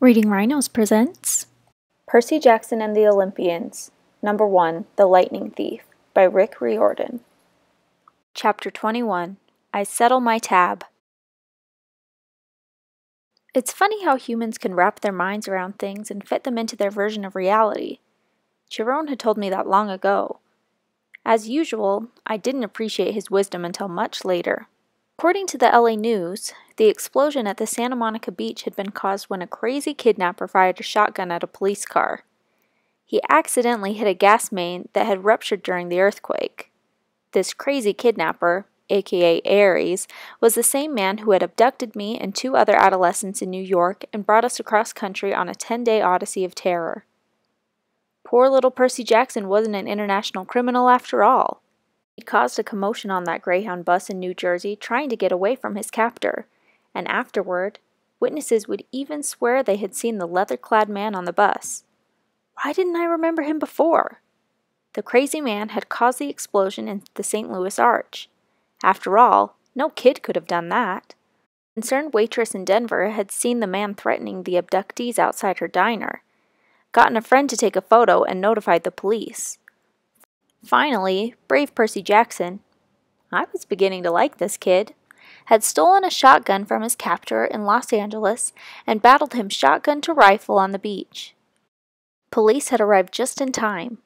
Reading Rhinos presents Percy Jackson and the Olympians, Number 1 The Lightning Thief by Rick Riordan. Chapter 21 I Settle My Tab. It's funny how humans can wrap their minds around things and fit them into their version of reality. Chiron had told me that long ago. As usual, I didn't appreciate his wisdom until much later. According to the LA News, the explosion at the Santa Monica beach had been caused when a crazy kidnapper fired a shotgun at a police car. He accidentally hit a gas main that had ruptured during the earthquake. This crazy kidnapper, aka Ares, was the same man who had abducted me and two other adolescents in New York and brought us across country on a 10 day odyssey of terror. Poor little Percy Jackson wasn't an international criminal after all. He'd caused a commotion on that Greyhound bus in New Jersey trying to get away from his captor, and afterward, witnesses would even swear they had seen the leather clad man on the bus. Why didn't I remember him before? The crazy man had caused the explosion in the St. Louis Arch. After all, no kid could have done that. A concerned waitress in Denver had seen the man threatening the abductees outside her diner, gotten a friend to take a photo, and notified the police. Finally, brave Percy Jackson, I was beginning to like this kid, had stolen a shotgun from his captor in Los Angeles and battled him shotgun to rifle on the beach. Police had arrived just in time,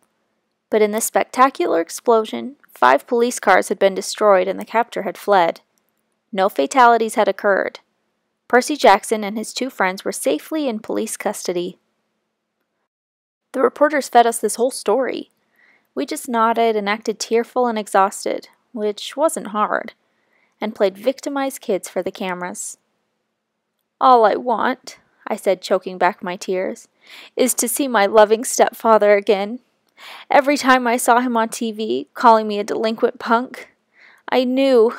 but in this spectacular explosion, five police cars had been destroyed and the captor had fled. No fatalities had occurred. Percy Jackson and his two friends were safely in police custody. The reporters fed us this whole story. We just nodded and acted tearful and exhausted, which wasn't hard, and played victimized kids for the cameras. All I want, I said, choking back my tears, is to see my loving stepfather again. Every time I saw him on TV, calling me a delinquent punk, I knew,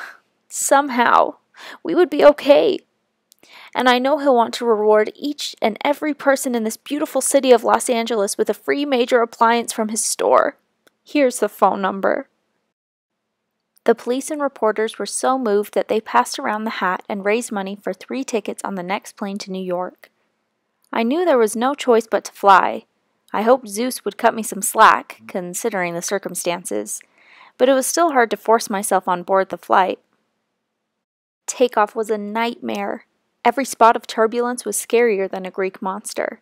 somehow, we would be okay. And I know he'll want to reward each and every person in this beautiful city of Los Angeles with a free major appliance from his store. Here's the phone number. The police and reporters were so moved that they passed around the hat and raised money for three tickets on the next plane to New York. I knew there was no choice but to fly. I hoped Zeus would cut me some slack, considering the circumstances, but it was still hard to force myself on board the flight. Takeoff was a nightmare. Every spot of turbulence was scarier than a Greek monster.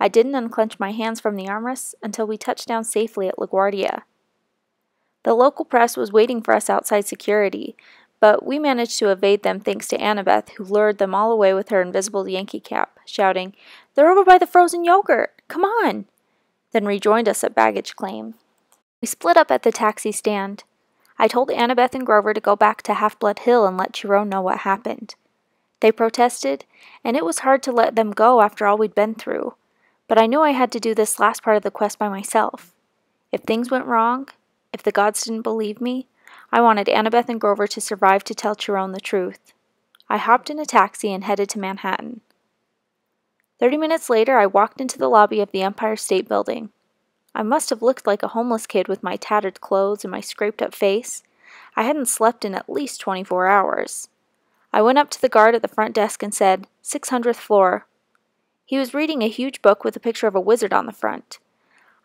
I didn't unclench my hands from the armrests until we touched down safely at LaGuardia. The local press was waiting for us outside security, but we managed to evade them thanks to Annabeth, who lured them all away with her invisible Yankee cap, shouting, They're over by the frozen yogurt! Come on! Then rejoined us at baggage claim. We split up at the taxi stand. I told Annabeth and Grover to go back to Half Blood Hill and let Chiron know what happened. They protested, and it was hard to let them go after all we'd been through but I knew I had to do this last part of the quest by myself. If things went wrong, if the gods didn't believe me, I wanted Annabeth and Grover to survive to tell Chiron the truth. I hopped in a taxi and headed to Manhattan. Thirty minutes later, I walked into the lobby of the Empire State Building. I must have looked like a homeless kid with my tattered clothes and my scraped up face. I hadn't slept in at least 24 hours. I went up to the guard at the front desk and said, 600th floor. He was reading a huge book with a picture of a wizard on the front.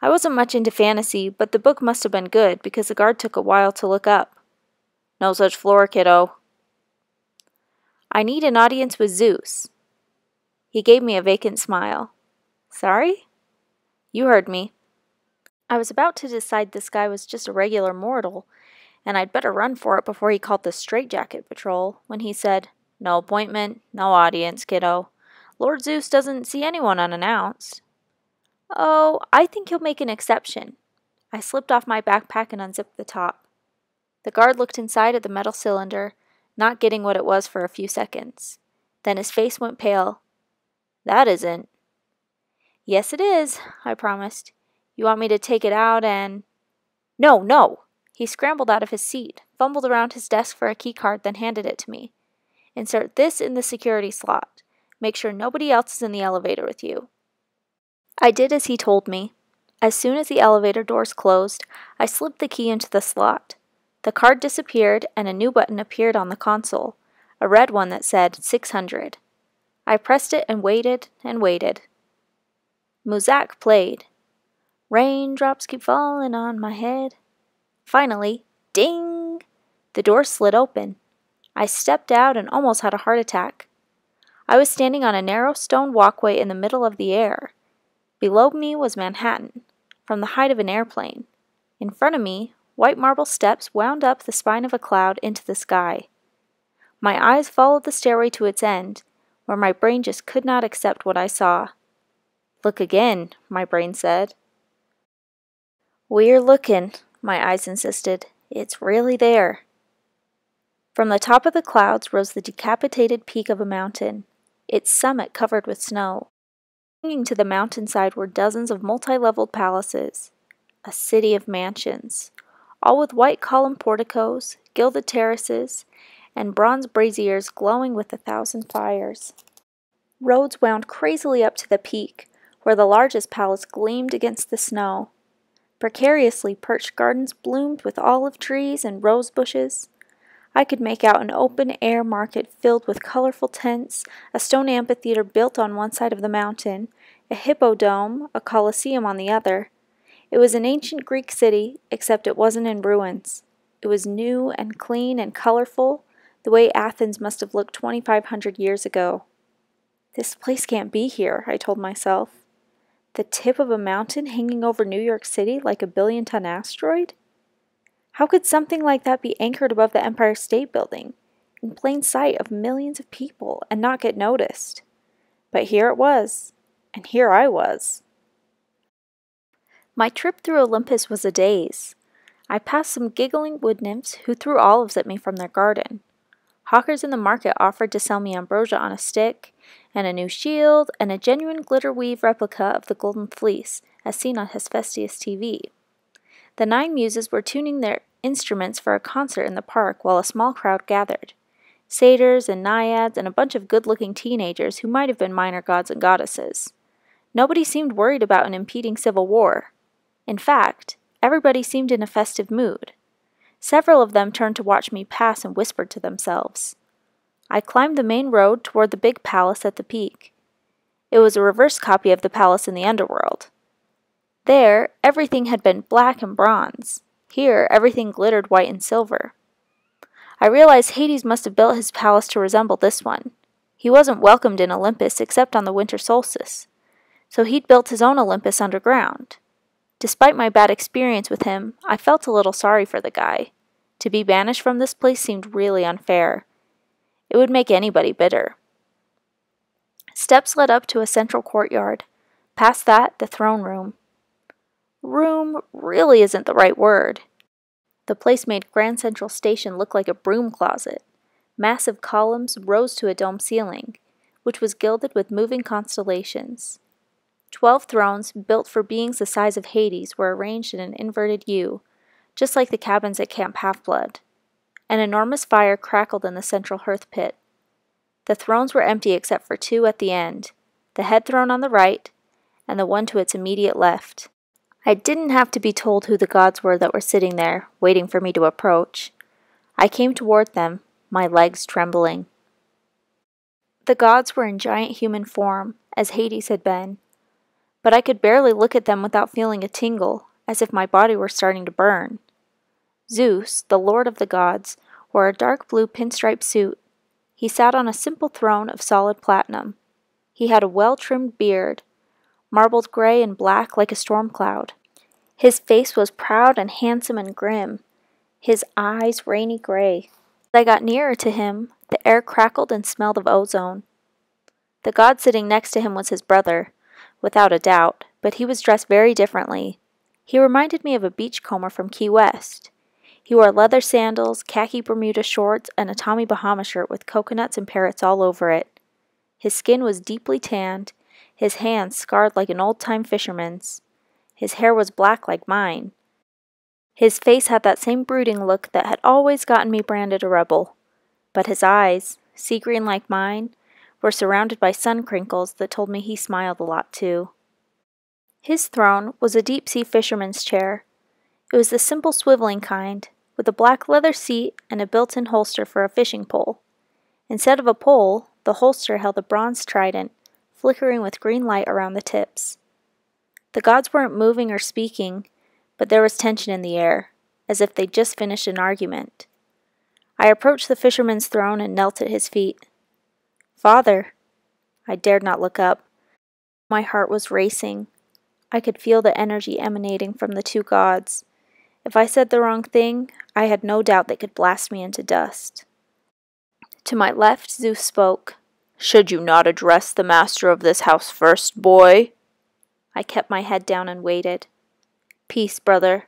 I wasn't much into fantasy, but the book must have been good because the guard took a while to look up. No such floor, kiddo. I need an audience with Zeus. He gave me a vacant smile. Sorry? You heard me. I was about to decide this guy was just a regular mortal, and I'd better run for it before he called the straitjacket patrol, when he said, No appointment, no audience, kiddo. Lord Zeus doesn't see anyone unannounced. Oh, I think he'll make an exception. I slipped off my backpack and unzipped the top. The guard looked inside at the metal cylinder, not getting what it was for a few seconds. Then his face went pale. That isn't. Yes, it is, I promised. You want me to take it out and. No, no! He scrambled out of his seat, fumbled around his desk for a key card, then handed it to me. Insert this in the security slot. Make sure nobody else is in the elevator with you. I did as he told me. As soon as the elevator doors closed, I slipped the key into the slot. The card disappeared and a new button appeared on the console, a red one that said 600. I pressed it and waited and waited. Muzak played. Raindrops keep falling on my head. Finally, ding! The door slid open. I stepped out and almost had a heart attack. I was standing on a narrow stone walkway in the middle of the air. Below me was Manhattan, from the height of an airplane. In front of me, white marble steps wound up the spine of a cloud into the sky. My eyes followed the stairway to its end, where my brain just could not accept what I saw. Look again, my brain said. We're looking, my eyes insisted. It's really there. From the top of the clouds rose the decapitated peak of a mountain, its summit covered with snow. Hanging to the mountainside were dozens of multi leveled palaces, a city of mansions, all with white columned porticos, gilded terraces, and bronze braziers glowing with a thousand fires. Roads wound crazily up to the peak, where the largest palace gleamed against the snow. Precariously perched gardens bloomed with olive trees and rose bushes. I could make out an open air market filled with colorful tents, a stone amphitheater built on one side of the mountain, a hippodrome, a coliseum on the other. It was an ancient Greek city, except it wasn't in ruins. It was new and clean and colorful, the way Athens must have looked 2,500 years ago. This place can't be here, I told myself. The tip of a mountain hanging over New York City like a billion ton asteroid? How could something like that be anchored above the Empire State Building, in plain sight of millions of people, and not get noticed? But here it was, and here I was. My trip through Olympus was a daze. I passed some giggling wood nymphs who threw olives at me from their garden. Hawkers in the market offered to sell me ambrosia on a stick, and a new shield, and a genuine glitter weave replica of the Golden Fleece, as seen on Hephaestus TV. The nine muses were tuning their instruments for a concert in the park while a small crowd gathered. Satyrs and naiads and a bunch of good looking teenagers who might have been minor gods and goddesses. Nobody seemed worried about an impeding civil war. In fact, everybody seemed in a festive mood. Several of them turned to watch me pass and whispered to themselves. I climbed the main road toward the big palace at the peak. It was a reverse copy of the palace in the underworld. There, everything had been black and bronze. Here, everything glittered white and silver. I realized Hades must have built his palace to resemble this one. He wasn't welcomed in Olympus except on the winter solstice, so he'd built his own Olympus underground. Despite my bad experience with him, I felt a little sorry for the guy. To be banished from this place seemed really unfair. It would make anybody bitter. Steps led up to a central courtyard. Past that, the throne room. Room really isn't the right word. The place made Grand Central Station look like a broom closet. Massive columns rose to a dome ceiling, which was gilded with moving constellations. Twelve thrones, built for beings the size of Hades, were arranged in an inverted U, just like the cabins at Camp Half Blood. An enormous fire crackled in the central hearth pit. The thrones were empty except for two at the end the head throne on the right, and the one to its immediate left. I didn't have to be told who the gods were that were sitting there, waiting for me to approach. I came toward them, my legs trembling. The gods were in giant human form, as Hades had been, but I could barely look at them without feeling a tingle, as if my body were starting to burn. Zeus, the lord of the gods, wore a dark blue pinstripe suit. He sat on a simple throne of solid platinum. He had a well trimmed beard, marbled gray and black like a storm cloud. His face was proud and handsome and grim, his eyes rainy gray. As I got nearer to him, the air crackled and smelled of ozone. The god sitting next to him was his brother, without a doubt, but he was dressed very differently. He reminded me of a beachcomber from Key West. He wore leather sandals, khaki Bermuda shorts, and a Tommy Bahama shirt with coconuts and parrots all over it. His skin was deeply tanned, his hands scarred like an old time fisherman's. His hair was black like mine. His face had that same brooding look that had always gotten me branded a rebel. But his eyes, sea green like mine, were surrounded by sun crinkles that told me he smiled a lot too. His throne was a deep sea fisherman's chair. It was the simple swiveling kind, with a black leather seat and a built in holster for a fishing pole. Instead of a pole, the holster held a bronze trident, flickering with green light around the tips. The gods weren't moving or speaking, but there was tension in the air, as if they'd just finished an argument. I approached the fisherman's throne and knelt at his feet. Father, I dared not look up. My heart was racing. I could feel the energy emanating from the two gods. If I said the wrong thing, I had no doubt they could blast me into dust. To my left, Zeus spoke. Should you not address the master of this house first, boy? I kept my head down and waited. Peace, brother,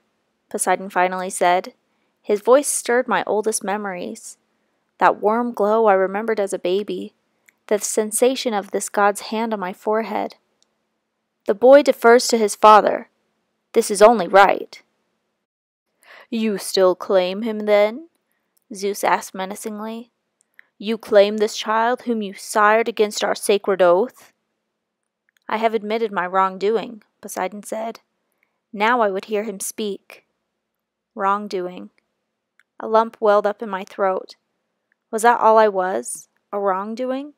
Poseidon finally said. His voice stirred my oldest memories. That warm glow I remembered as a baby, the sensation of this god's hand on my forehead. The boy defers to his father. This is only right. You still claim him, then? Zeus asked menacingly. You claim this child whom you sired against our sacred oath? I have admitted my wrongdoing, Poseidon said. Now I would hear him speak. Wrongdoing. A lump welled up in my throat. Was that all I was? A wrongdoing?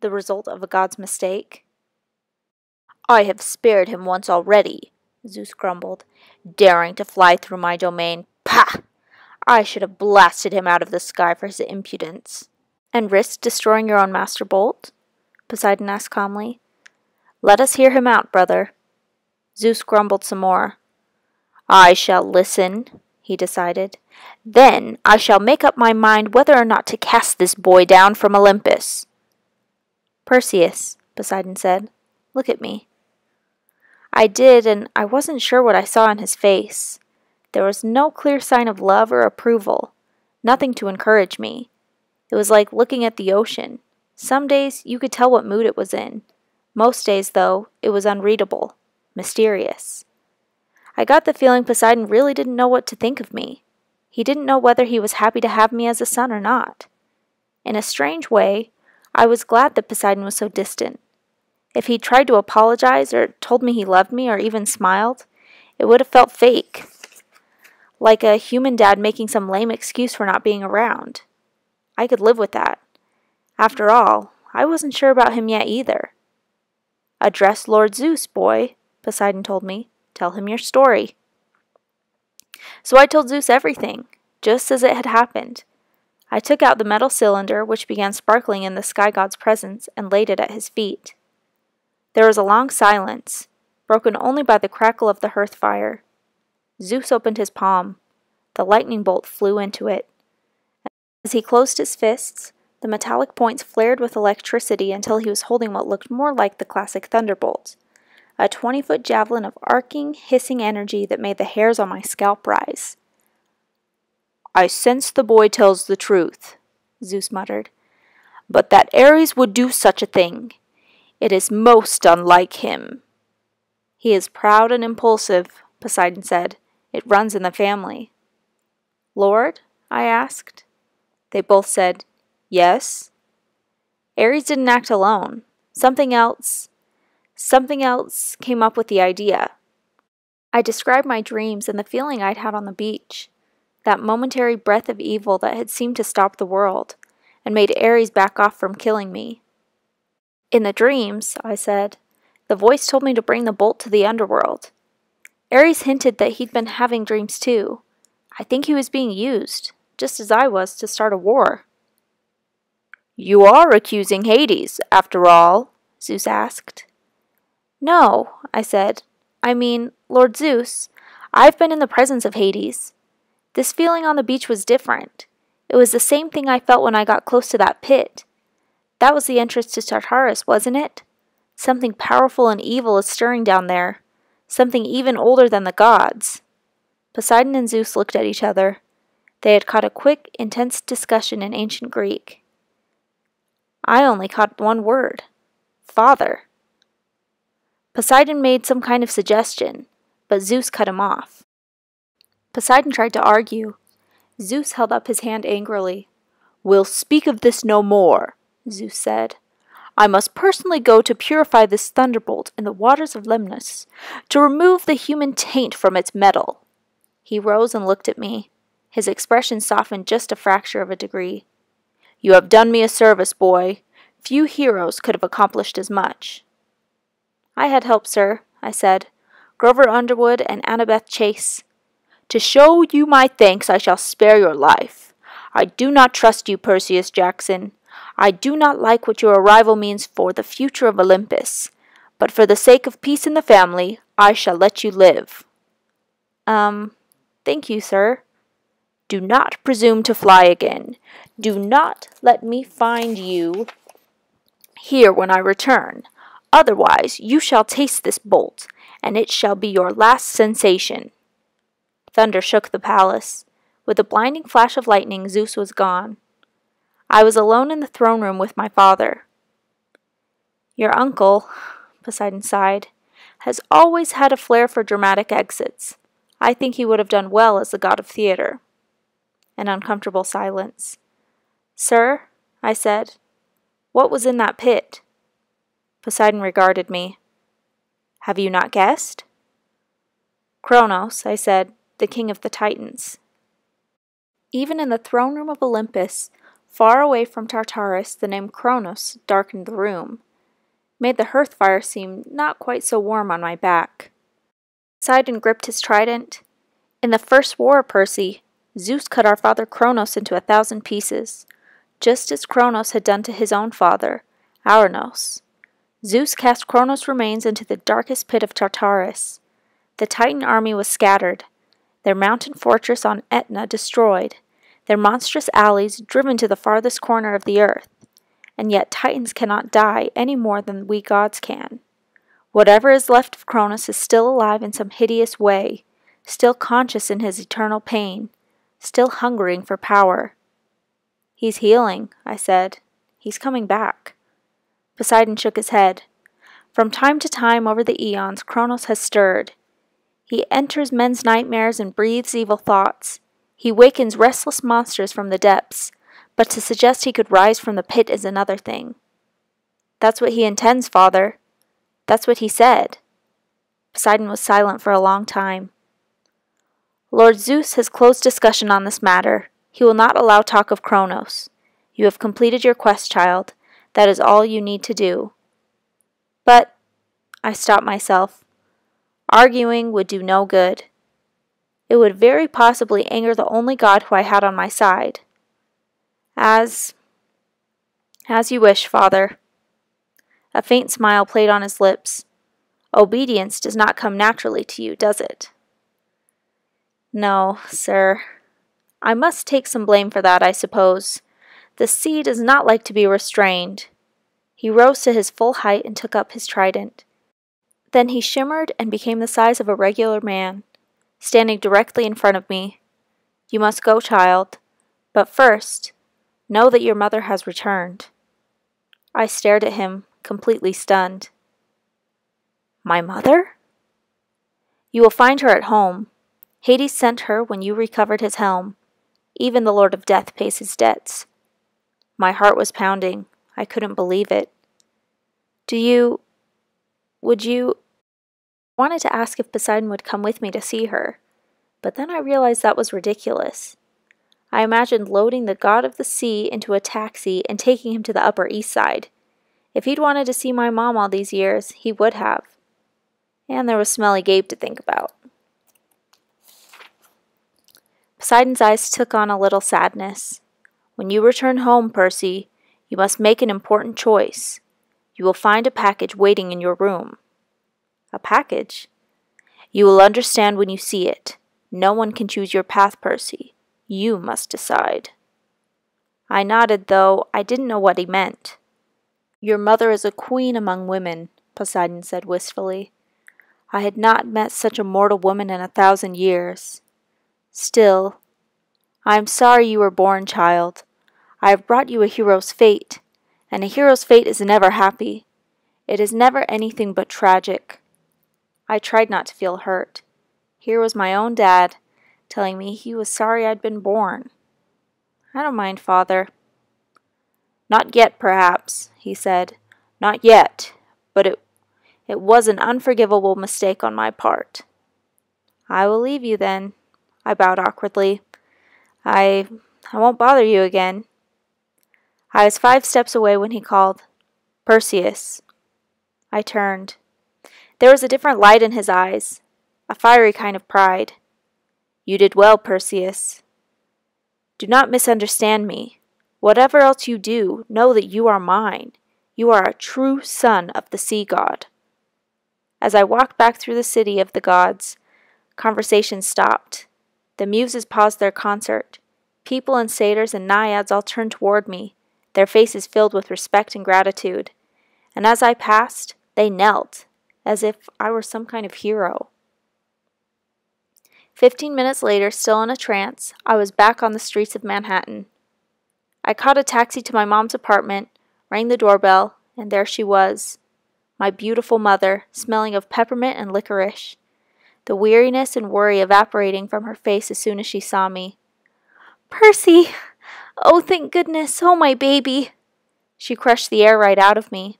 The result of a god's mistake? I have spared him once already, Zeus grumbled, daring to fly through my domain. Pah! I should have blasted him out of the sky for his impudence. And risked destroying your own master bolt? Poseidon asked calmly. Let us hear him out, brother. Zeus grumbled some more. I shall listen, he decided. Then I shall make up my mind whether or not to cast this boy down from Olympus. Perseus, Poseidon said, look at me. I did, and I wasn't sure what I saw in his face. There was no clear sign of love or approval, nothing to encourage me. It was like looking at the ocean. Some days you could tell what mood it was in. Most days, though, it was unreadable, mysterious. I got the feeling Poseidon really didn't know what to think of me. He didn't know whether he was happy to have me as a son or not. In a strange way, I was glad that Poseidon was so distant. If he tried to apologize or told me he loved me or even smiled, it would have felt fake, like a human dad making some lame excuse for not being around. I could live with that. After all, I wasn't sure about him yet either. Address Lord Zeus, boy, Poseidon told me. Tell him your story. So I told Zeus everything, just as it had happened. I took out the metal cylinder, which began sparkling in the sky god's presence, and laid it at his feet. There was a long silence, broken only by the crackle of the hearth fire. Zeus opened his palm. The lightning bolt flew into it. As he closed his fists, the metallic points flared with electricity until he was holding what looked more like the classic thunderbolt a 20 foot javelin of arcing, hissing energy that made the hairs on my scalp rise. I sense the boy tells the truth, Zeus muttered. But that Ares would do such a thing. It is most unlike him. He is proud and impulsive, Poseidon said. It runs in the family. Lord? I asked. They both said, Yes. Ares didn't act alone. Something else, something else came up with the idea. I described my dreams and the feeling I'd had on the beach, that momentary breath of evil that had seemed to stop the world and made Ares back off from killing me. In the dreams, I said, the voice told me to bring the bolt to the underworld. Ares hinted that he'd been having dreams too. I think he was being used, just as I was, to start a war. You are accusing Hades, after all? Zeus asked. No, I said. I mean, Lord Zeus, I've been in the presence of Hades. This feeling on the beach was different. It was the same thing I felt when I got close to that pit. That was the entrance to Tartarus, wasn't it? Something powerful and evil is stirring down there. Something even older than the gods. Poseidon and Zeus looked at each other. They had caught a quick, intense discussion in ancient Greek. I only caught one word Father. Poseidon made some kind of suggestion, but Zeus cut him off. Poseidon tried to argue. Zeus held up his hand angrily. We'll speak of this no more. Zeus said. I must personally go to purify this thunderbolt in the waters of Lemnos, to remove the human taint from its metal. He rose and looked at me. His expression softened just a fracture of a degree. You have done me a service, boy. Few heroes could have accomplished as much. I had help, sir, I said. Grover Underwood and Annabeth Chase. To show you my thanks, I shall spare your life. I do not trust you, Perseus Jackson. I do not like what your arrival means for the future of Olympus, but for the sake of peace in the family, I shall let you live. Um, thank you, sir. Do not presume to fly again. Do not let me find you here when I return. Otherwise, you shall taste this bolt, and it shall be your last sensation. Thunder shook the palace. With a blinding flash of lightning, Zeus was gone. I was alone in the throne room with my father. Your uncle, Poseidon sighed, has always had a flair for dramatic exits. I think he would have done well as the god of theater. An uncomfortable silence. Sir, I said, what was in that pit? Poseidon regarded me. Have you not guessed? Kronos, I said, the king of the Titans. Even in the throne room of Olympus, far away from Tartarus, the name Kronos darkened the room, made the hearth fire seem not quite so warm on my back. Poseidon gripped his trident. In the first war, Percy, Zeus cut our father Kronos into a thousand pieces, just as Kronos had done to his own father, Ouranos. Zeus cast Kronos' remains into the darkest pit of Tartarus. The Titan army was scattered, their mountain fortress on Etna destroyed, their monstrous allies driven to the farthest corner of the earth. And yet Titans cannot die any more than we gods can. Whatever is left of Kronos is still alive in some hideous way, still conscious in his eternal pain, still hungering for power. He's healing, I said. He's coming back. Poseidon shook his head. From time to time over the eons, Kronos has stirred. He enters men's nightmares and breathes evil thoughts. He wakens restless monsters from the depths, but to suggest he could rise from the pit is another thing. That's what he intends, father. That's what he said. Poseidon was silent for a long time. Lord Zeus has closed discussion on this matter. He will not allow talk of Kronos. You have completed your quest, child. That is all you need to do. But, I stopped myself. Arguing would do no good. It would very possibly anger the only God who I had on my side. As. as you wish, father. A faint smile played on his lips. Obedience does not come naturally to you, does it? No, sir. I must take some blame for that, I suppose. The sea does not like to be restrained. He rose to his full height and took up his trident. Then he shimmered and became the size of a regular man, standing directly in front of me. You must go, child. But first, know that your mother has returned. I stared at him, completely stunned. My mother? You will find her at home. Hades sent her when you recovered his helm. Even the Lord of Death pays his debts. My heart was pounding. I couldn't believe it. Do you. Would you. I wanted to ask if Poseidon would come with me to see her, but then I realized that was ridiculous. I imagined loading the god of the sea into a taxi and taking him to the Upper East Side. If he'd wanted to see my mom all these years, he would have. And there was Smelly Gabe to think about. Poseidon's eyes took on a little sadness. When you return home, Percy, you must make an important choice. You will find a package waiting in your room. A package? You will understand when you see it. No one can choose your path, Percy. You must decide. I nodded, though I didn't know what he meant. Your mother is a queen among women, Poseidon said wistfully. I had not met such a mortal woman in a thousand years. Still, I am sorry you were born, child. I have brought you a hero's fate, and a hero's fate is never happy. It is never anything but tragic. I tried not to feel hurt. Here was my own dad telling me he was sorry I'd been born. I don't mind, father. Not yet, perhaps, he said. Not yet, but it, it was an unforgivable mistake on my part. I will leave you then. I bowed awkwardly. I I won't bother you again. I was five steps away when he called, Perseus. I turned. There was a different light in his eyes, a fiery kind of pride. You did well, Perseus. Do not misunderstand me. Whatever else you do, know that you are mine. You are a true son of the sea god. As I walked back through the city of the gods, conversation stopped. The muses paused their concert. People and satyrs and naiads all turned toward me, their faces filled with respect and gratitude. And as I passed, they knelt, as if I were some kind of hero. Fifteen minutes later, still in a trance, I was back on the streets of Manhattan. I caught a taxi to my mom's apartment, rang the doorbell, and there she was, my beautiful mother, smelling of peppermint and licorice, the weariness and worry evaporating from her face as soon as she saw me. Percy! Oh, thank goodness! Oh, my baby! She crushed the air right out of me.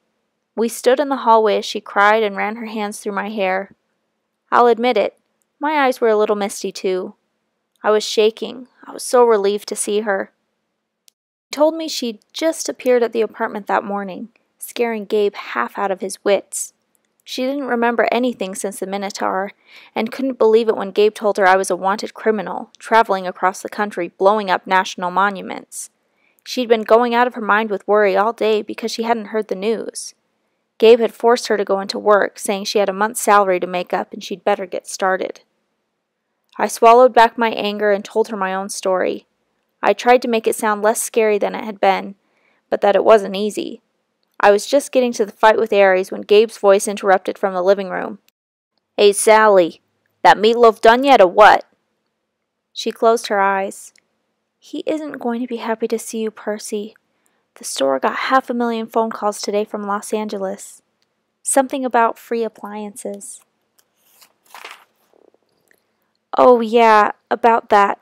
We stood in the hallway as she cried and ran her hands through my hair. I'll admit it, my eyes were a little misty too. I was shaking. I was so relieved to see her. She told me she'd just appeared at the apartment that morning scaring Gabe half out of his wits. She didn't remember anything since the Minotaur, and couldn't believe it when Gabe told her I was a wanted criminal, traveling across the country, blowing up national monuments. She'd been going out of her mind with worry all day because she hadn't heard the news. Gabe had forced her to go into work, saying she had a month's salary to make up and she'd better get started. I swallowed back my anger and told her my own story. I tried to make it sound less scary than it had been, but that it wasn't easy. I was just getting to the fight with Ares when Gabe's voice interrupted from the living room. Hey, Sally, that meatloaf done yet or what? She closed her eyes. He isn't going to be happy to see you, Percy. The store got half a million phone calls today from Los Angeles. Something about free appliances. Oh, yeah, about that.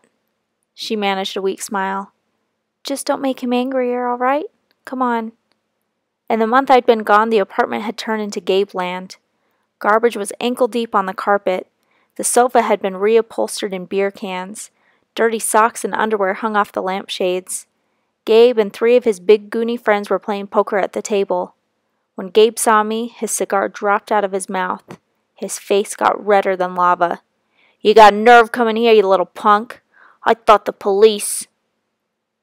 She managed a weak smile. Just don't make him angrier, all right? Come on. In the month I'd been gone, the apartment had turned into Gabe land. Garbage was ankle deep on the carpet. The sofa had been reupholstered in beer cans. Dirty socks and underwear hung off the lampshades. Gabe and three of his big goony friends were playing poker at the table. When Gabe saw me, his cigar dropped out of his mouth. His face got redder than lava. You got nerve coming here, you little punk. I thought the police.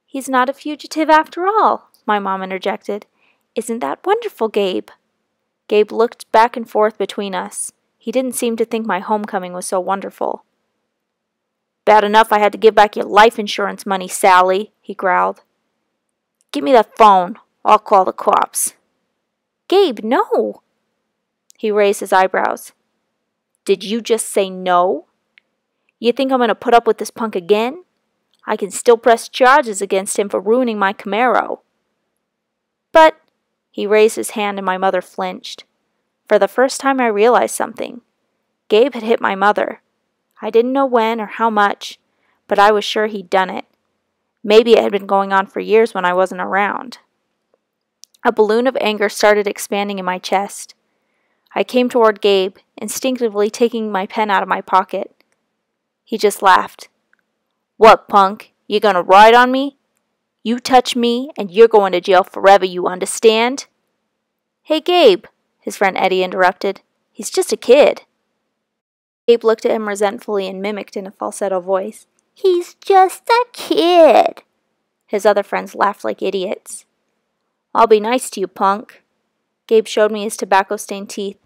He's not a fugitive after all, my mom interjected. Isn't that wonderful, Gabe? Gabe looked back and forth between us. He didn't seem to think my homecoming was so wonderful. Bad enough I had to give back your life insurance money, Sally, he growled. Give me that phone. I'll call the cops. Gabe, no. He raised his eyebrows. Did you just say no? You think I'm going to put up with this punk again? I can still press charges against him for ruining my Camaro. But he raised his hand and my mother flinched. For the first time, I realized something. Gabe had hit my mother. I didn't know when or how much, but I was sure he'd done it. Maybe it had been going on for years when I wasn't around. A balloon of anger started expanding in my chest. I came toward Gabe, instinctively taking my pen out of my pocket. He just laughed. What, punk? You gonna ride on me? You touch me, and you're going to jail forever, you understand? Hey, Gabe, his friend Eddie interrupted. He's just a kid. Gabe looked at him resentfully and mimicked in a falsetto voice. He's just a kid. His other friends laughed like idiots. I'll be nice to you, punk. Gabe showed me his tobacco stained teeth.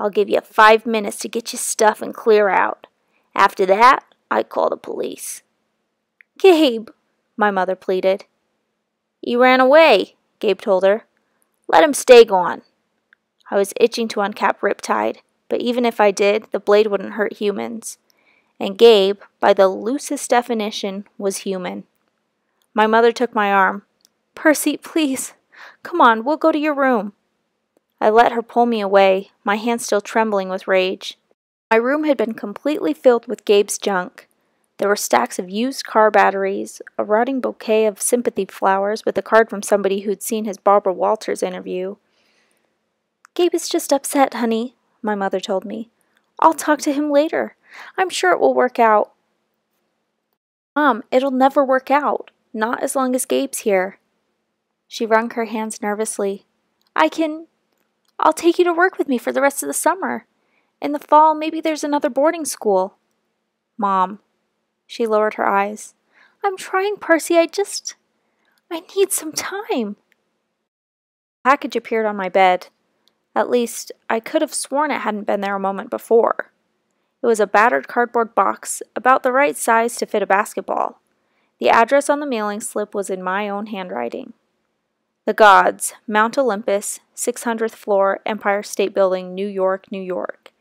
I'll give you five minutes to get your stuff and clear out. After that, I call the police. Gabe, my mother pleaded. He ran away, Gabe told her. Let him stay gone. I was itching to uncap Riptide, but even if I did, the blade wouldn't hurt humans. And Gabe, by the loosest definition, was human. My mother took my arm. Percy, please. Come on, we'll go to your room. I let her pull me away, my hands still trembling with rage. My room had been completely filled with Gabe's junk. There were stacks of used car batteries, a rotting bouquet of sympathy flowers with a card from somebody who'd seen his Barbara Walters interview. Gabe is just upset, honey, my mother told me. I'll talk to him later. I'm sure it will work out. Mom, it'll never work out. Not as long as Gabe's here. She wrung her hands nervously. I can. I'll take you to work with me for the rest of the summer. In the fall, maybe there's another boarding school. Mom. She lowered her eyes. I'm trying, Percy. I just. I need some time. A package appeared on my bed. At least, I could have sworn it hadn't been there a moment before. It was a battered cardboard box, about the right size to fit a basketball. The address on the mailing slip was in my own handwriting. The Gods, Mount Olympus, 600th floor, Empire State Building, New York, New York.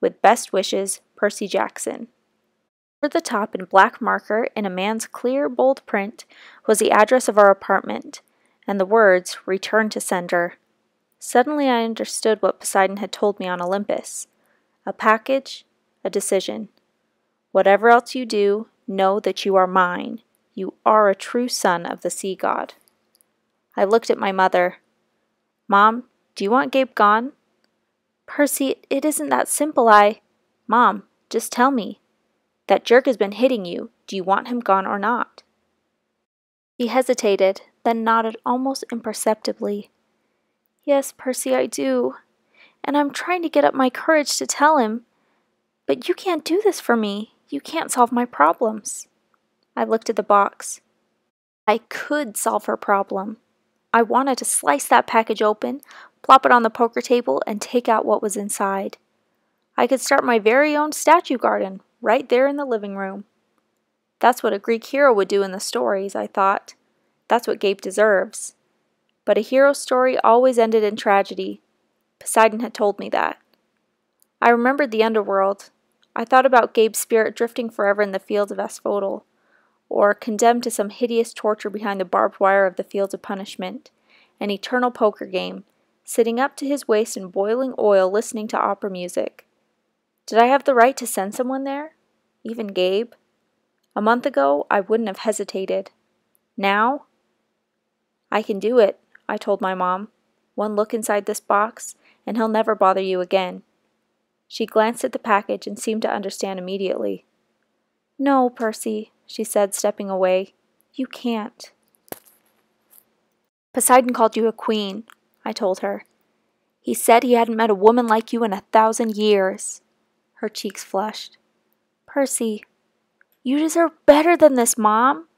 With best wishes, Percy Jackson. Over the top in black marker in a man's clear, bold print was the address of our apartment, and the words, Return to sender. Suddenly I understood what Poseidon had told me on Olympus. A package, a decision. Whatever else you do, know that you are mine. You are a true son of the sea god. I looked at my mother. Mom, do you want Gabe gone? Percy, it isn't that simple. I. Mom, just tell me. That jerk has been hitting you. Do you want him gone or not? He hesitated, then nodded almost imperceptibly. Yes, Percy, I do. And I'm trying to get up my courage to tell him. But you can't do this for me. You can't solve my problems. I looked at the box. I could solve her problem. I wanted to slice that package open, plop it on the poker table, and take out what was inside. I could start my very own statue garden right there in the living room. That's what a Greek hero would do in the stories, I thought. That's what Gabe deserves. But a hero story always ended in tragedy. Poseidon had told me that. I remembered the underworld. I thought about Gabe's spirit drifting forever in the fields of asphodel, or condemned to some hideous torture behind the barbed wire of the fields of punishment, an eternal poker game, sitting up to his waist in boiling oil listening to opera music. Did I have the right to send someone there? Even Gabe? A month ago, I wouldn't have hesitated. Now? I can do it, I told my mom. One look inside this box, and he'll never bother you again. She glanced at the package and seemed to understand immediately. No, Percy, she said, stepping away. You can't. Poseidon called you a queen, I told her. He said he hadn't met a woman like you in a thousand years. Her cheeks flushed. Percy, you deserve better than this, Mom.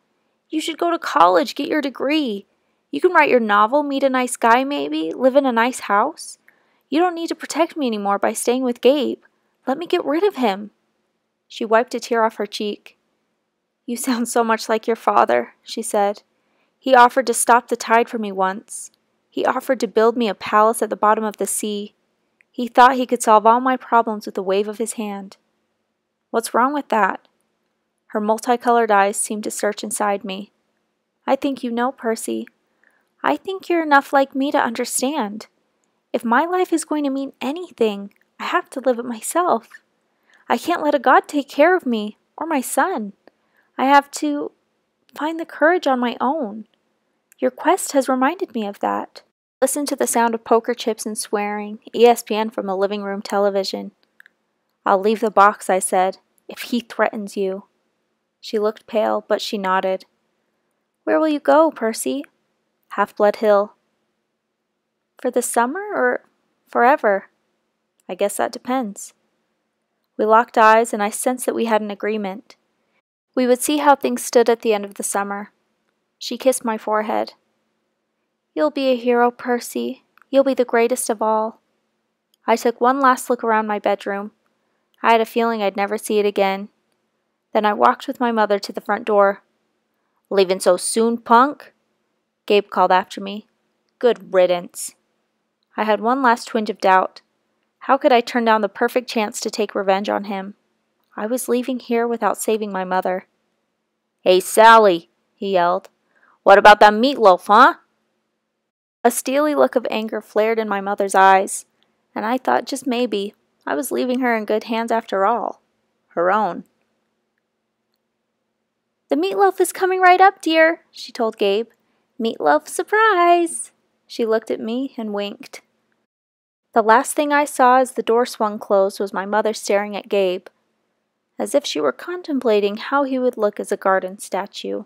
You should go to college, get your degree. You can write your novel, meet a nice guy maybe, live in a nice house. You don't need to protect me anymore by staying with Gabe. Let me get rid of him. She wiped a tear off her cheek. You sound so much like your father, she said. He offered to stop the tide for me once. He offered to build me a palace at the bottom of the sea. He thought he could solve all my problems with a wave of his hand. What's wrong with that? Her multicolored eyes seemed to search inside me. I think you know, Percy. I think you're enough like me to understand. If my life is going to mean anything, I have to live it myself. I can't let a God take care of me or my son. I have to find the courage on my own. Your quest has reminded me of that. Listen to the sound of poker chips and swearing, ESPN from a living room television. I'll leave the box, I said, if he threatens you. She looked pale, but she nodded. Where will you go, Percy? Half Blood Hill. For the summer or forever? I guess that depends. We locked eyes, and I sensed that we had an agreement. We would see how things stood at the end of the summer. She kissed my forehead. You'll be a hero, Percy. You'll be the greatest of all. I took one last look around my bedroom. I had a feeling I'd never see it again. Then I walked with my mother to the front door. Leaving so soon, punk? Gabe called after me. Good riddance. I had one last twinge of doubt. How could I turn down the perfect chance to take revenge on him? I was leaving here without saving my mother. Hey, Sally, he yelled. What about that meatloaf, huh? A steely look of anger flared in my mother's eyes, and I thought just maybe I was leaving her in good hands after all. Her own. The meatloaf is coming right up, dear, she told Gabe. Meatloaf surprise! She looked at me and winked. The last thing I saw as the door swung closed was my mother staring at Gabe, as if she were contemplating how he would look as a garden statue.